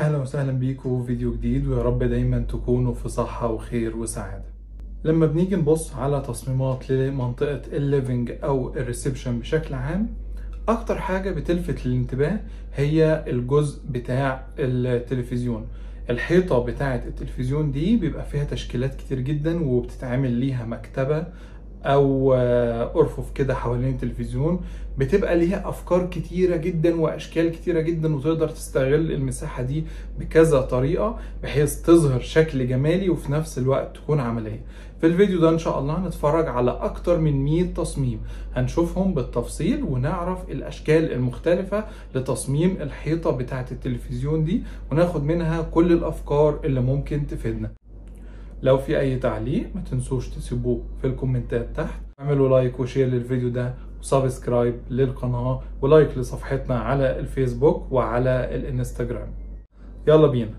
أهلا وسهلا بيكم في فيديو جديد ويا رب دايما تكونوا في صحة وخير وسعادة. لما بنيجي نبص على تصميمات لمنطقة ال living أو ال reception بشكل عام أكتر حاجة بتلفت للانتباه هي الجزء بتاع التلفزيون. الحيطة بتاعة التلفزيون دي بيبقى فيها تشكيلات كتير جدا وبتتعمل ليها مكتبة أو أرفف كده حوالين التلفزيون بتبقى ليها أفكار كتيرة جدا وأشكال كتيرة جدا وتقدر تستغل المساحة دي بكذا طريقة بحيث تظهر شكل جمالي وفي نفس الوقت تكون عملية. في الفيديو ده إن شاء الله هنتفرج على أكتر من 100 تصميم. هنشوفهم بالتفصيل ونعرف الأشكال المختلفة لتصميم الحيطة بتاعة التلفزيون دي وناخد منها كل الأفكار اللي ممكن تفيدنا. لو في أي تعليق ما تنسوش تسيبوه في الكومنتات تحت. اعملوا like و share للفيديو ده و subscribe للقناة و like لصفحتنا على الفيسبوك وعلى الانستجرام يلا بينا.